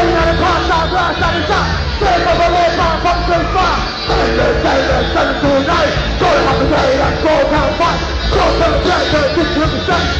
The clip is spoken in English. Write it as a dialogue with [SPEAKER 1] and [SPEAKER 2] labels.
[SPEAKER 1] clock? Going at the clock, stop, blast, stop, and stop. Stay for Gotta nine. Go to day that go down fight. Go to the day that